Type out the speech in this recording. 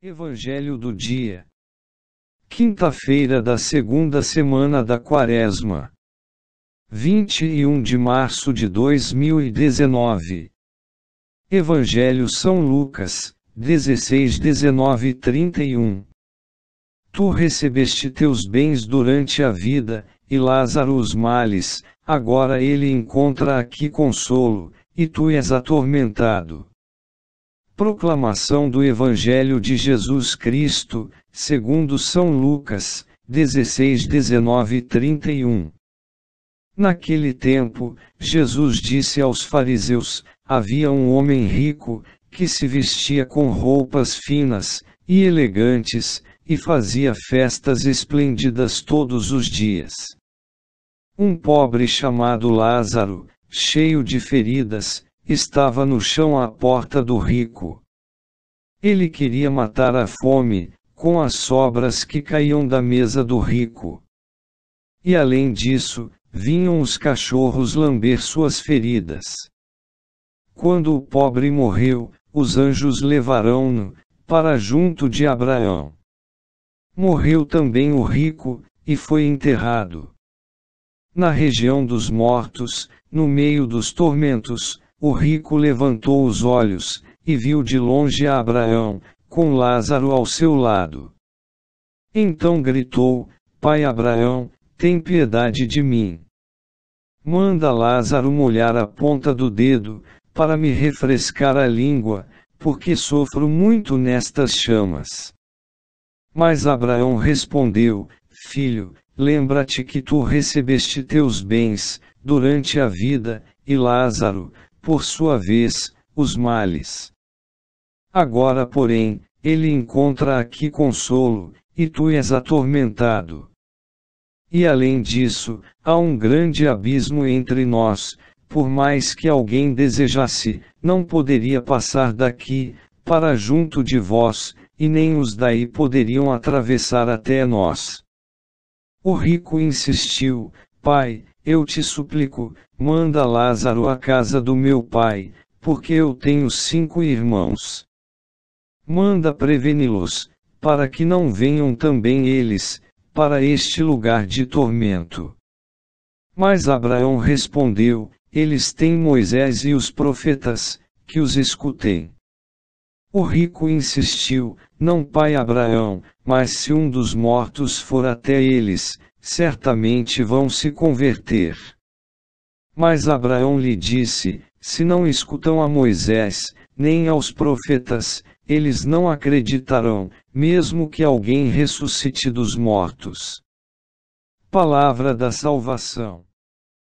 Evangelho do dia. Quinta-feira da segunda semana da Quaresma. 21 de março de 2019. Evangelho São Lucas, 16, 19 e 31. Tu recebeste teus bens durante a vida, e Lázaro os males, agora ele encontra aqui consolo, e tu és atormentado. Proclamação do Evangelho de Jesus Cristo, segundo São Lucas, 16, 19 e 31. Naquele tempo, Jesus disse aos fariseus: Havia um homem rico, que se vestia com roupas finas e elegantes, e fazia festas esplêndidas todos os dias. Um pobre chamado Lázaro, cheio de feridas, estava no chão à porta do rico. Ele queria matar a fome, com as sobras que caíam da mesa do rico. E além disso, vinham os cachorros lamber suas feridas. Quando o pobre morreu, os anjos levarão-no, para junto de Abraão. Morreu também o rico, e foi enterrado. Na região dos mortos, no meio dos tormentos, o rico levantou os olhos, e viu de longe Abraão, com Lázaro ao seu lado. Então gritou: Pai Abraão, tem piedade de mim. Manda Lázaro molhar a ponta do dedo, para me refrescar a língua, porque sofro muito nestas chamas. Mas Abraão respondeu: Filho, lembra-te que tu recebeste teus bens, durante a vida, e Lázaro, por sua vez, os males. Agora, porém, ele encontra aqui consolo, e tu és atormentado. E além disso, há um grande abismo entre nós, por mais que alguém desejasse, não poderia passar daqui, para junto de vós, e nem os daí poderiam atravessar até nós. O rico insistiu, Pai, eu te suplico, manda Lázaro à casa do meu pai, porque eu tenho cinco irmãos. Manda preveni-los, para que não venham também eles, para este lugar de tormento. Mas Abraão respondeu: Eles têm Moisés e os profetas, que os escutem. O rico insistiu: Não, pai Abraão, mas se um dos mortos for até eles, certamente vão se converter. Mas Abraão lhe disse: Se não escutam a Moisés, nem aos profetas, eles não acreditarão, mesmo que alguém ressuscite dos mortos. Palavra da Salvação.